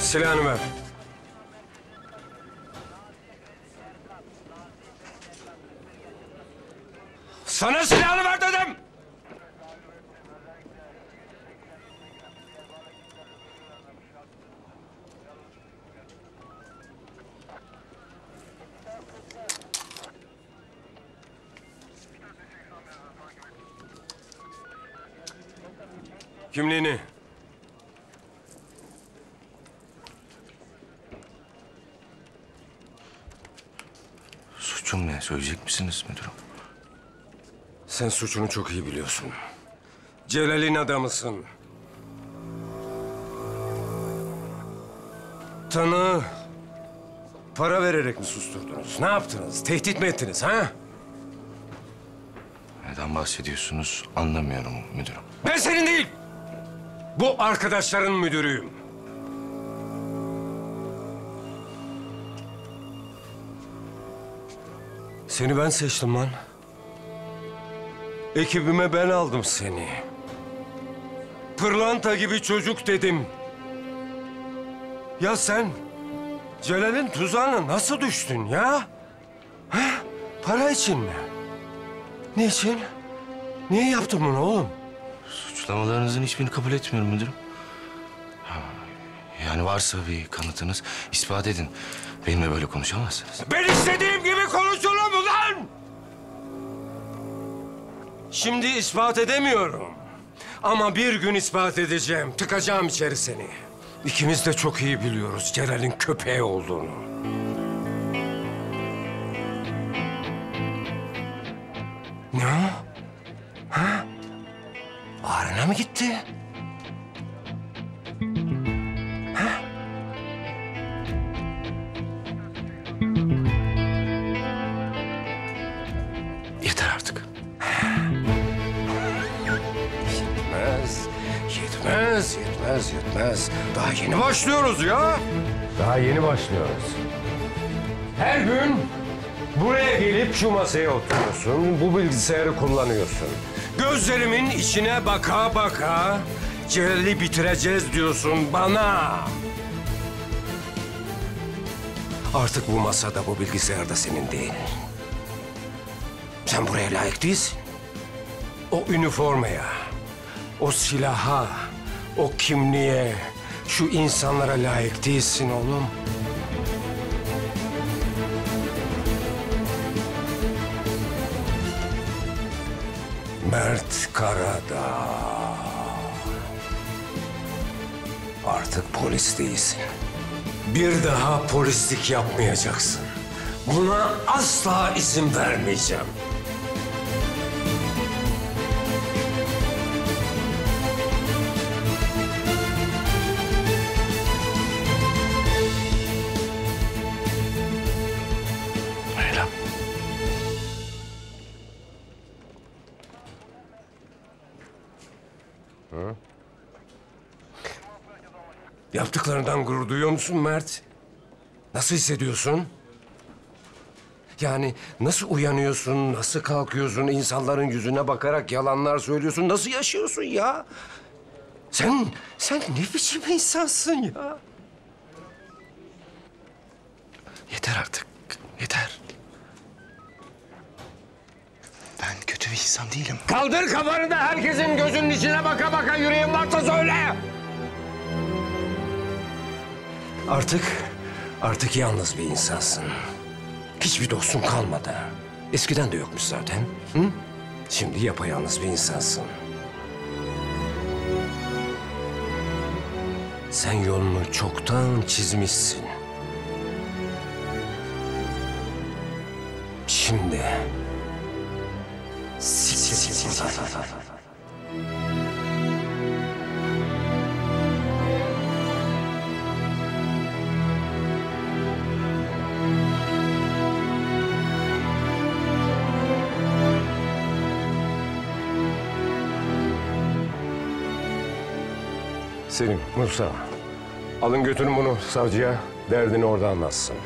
Silahını ver. Sana silahını ver dedim. Kimliğini. Suçum ne? Söyleyecek misiniz müdürüm? Sen suçunu çok iyi biliyorsun. Celal'in adamısın. Tanığı para vererek mi susturdunuz? Ne yaptınız? Tehdit mi ettiniz ha? Neden bahsediyorsunuz anlamıyorum müdürüm. Ben senin değil. Bu arkadaşların müdürüyüm. Seni ben seçtim lan. Ekibime ben aldım seni. Pırlanta gibi çocuk dedim. Ya sen Celal'in tuzağına nasıl düştün ya? Ha? Para için mi? Niçin? Niye yaptın bunu oğlum? Suçlamalarınızın hiçbirini kabul etmiyorum müdürüm. Yani varsa bir kanıtınız ispat edin. Benimle böyle konuşamazsınız. Ben istediğim gibi konuşurum Şimdi ispat edemiyorum. Ama bir gün ispat edeceğim. Tıkacağım içeri seni. İkimiz de çok iyi biliyoruz Celal'in köpeği olduğunu. Ne o? Ha? Ağrına mı gitti? Yetmez, yetmez, yetmez. Daha yeni başlıyoruz ya. Daha yeni başlıyoruz. Her gün buraya gelip şu masaya oturuyorsun, bu bilgisayarı kullanıyorsun. Gözlerimin içine baka baka Celal'i bitireceğiz diyorsun bana. Artık bu masada, bu bilgisayarda senin değil. Sen buraya layık değilsin. O üniformaya, o silaha, o kimliğe, şu insanlara layık değilsin oğlum. Mert Karadağ. Artık polis değilsin. Bir daha polislik yapmayacaksın. Buna asla izin vermeyeceğim. Yaptıklarından gurur duyuyor musun Mert? Nasıl hissediyorsun? Yani nasıl uyanıyorsun, nasıl kalkıyorsun, insanların yüzüne bakarak yalanlar söylüyorsun, nasıl yaşıyorsun ya? Sen, sen ne biçim insansın ya? Yeter artık. Yeter. Ben kötü bir insan değilim. Kaldır kafanı da herkesin gözünün içine baka baka yüreğin varsa söyle. Artık, artık yalnız bir insansın. Hiçbir dostun kalmadı. Eskiden de yokmuş zaten. Hı? Şimdi yapayalnız bir insansın. Sen yolunu çoktan çizmişsin. Şimdi... Selim, Musa. Alın götürün bunu savcıya. Derdini orada anlatsın.